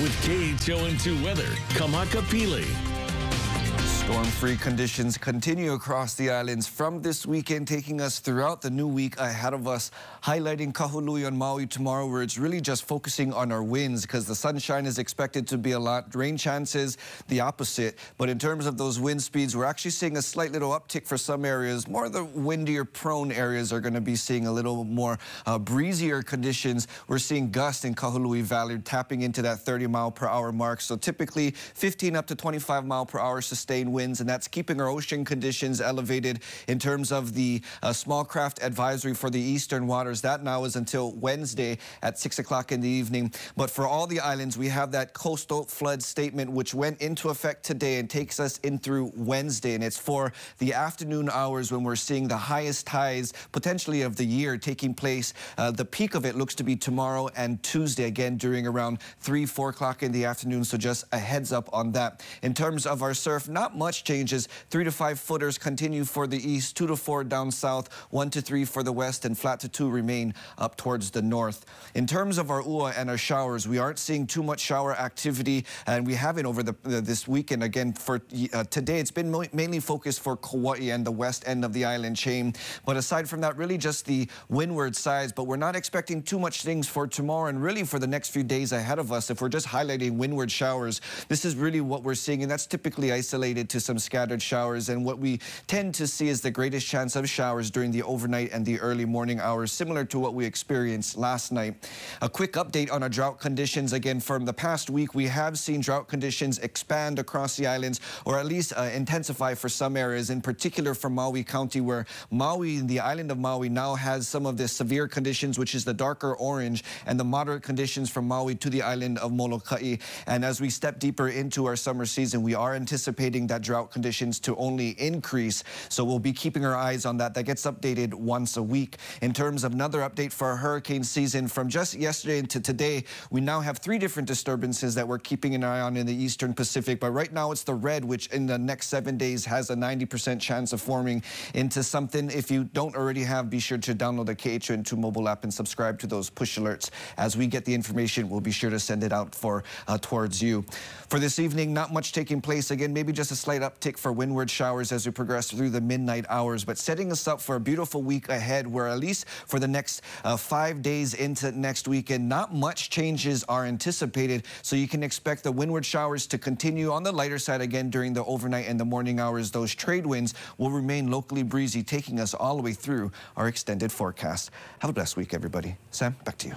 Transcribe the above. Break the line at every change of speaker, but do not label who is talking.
With KHON2 weather, Kamaka Pili.
Storm-free conditions continue across the islands from this weekend, taking us throughout the new week ahead of us, highlighting Kahului on Maui tomorrow, where it's really just focusing on our winds because the sunshine is expected to be a lot. Rain chances, the opposite. But in terms of those wind speeds, we're actually seeing a slight little uptick for some areas. More of the windier prone areas are going to be seeing a little more uh, breezier conditions. We're seeing gusts in Kahului Valley tapping into that 30 mile per hour mark. So typically 15 up to 25 mile per hour sustained winds, and that's keeping our ocean conditions elevated in terms of the uh, small craft advisory for the eastern waters. That now is until Wednesday at 6 o'clock in the evening. But for all the islands, we have that coastal flood statement, which went into effect today and takes us in through Wednesday. And it's for the afternoon hours when we're seeing the highest tides potentially of the year taking place. Uh, the peak of it looks to be tomorrow and Tuesday, again, during around 3, 4 o'clock in the afternoon. So just a heads up on that. In terms of our surf, not much changes. Three to five footers continue for the east, two to four down south, one to three for the west, and flat to two remain up towards the north. In terms of our ua and our showers, we aren't seeing too much shower activity, and we haven't over the uh, this weekend. Again, for uh, today, it's been mainly focused for Kauai and the west end of the island chain. But aside from that, really just the windward sides. But we're not expecting too much things for tomorrow and really for the next few days ahead of us. If we're just highlighting windward showers, this is really what we're seeing, and that's typically isolated to some scattered showers. And what we tend to see is the greatest chance of showers during the overnight and the early morning hours, similar to what we experienced last night. A quick update on our drought conditions. Again, from the past week, we have seen drought conditions expand across the islands, or at least uh, intensify for some areas, in particular for Maui County, where Maui, the island of Maui, now has some of the severe conditions, which is the darker orange, and the moderate conditions from Maui to the island of Molokai. And as we step deeper into our summer season, we are anticipating that drought conditions to only increase. So we'll be keeping our eyes on that. That gets updated once a week. In terms of another update for our hurricane season, from just yesterday into today, we now have three different disturbances that we're keeping an eye on in the eastern Pacific. But right now it's the red, which in the next seven days has a 90% chance of forming into something. If you don't already have, be sure to download the KHON2 mobile app and subscribe to those push alerts. As we get the information, we'll be sure to send it out for uh, towards you. For this evening, not much taking place. Again, maybe just a slight uptick for windward showers as we progress through the midnight hours, but setting us up for a beautiful week ahead where at least for the next uh, five days into next weekend, not much changes are anticipated. So you can expect the windward showers to continue on the lighter side again during the overnight and the morning hours. Those trade winds will remain locally breezy, taking us all the way through our extended forecast. Have a blessed week, everybody. Sam, back to you.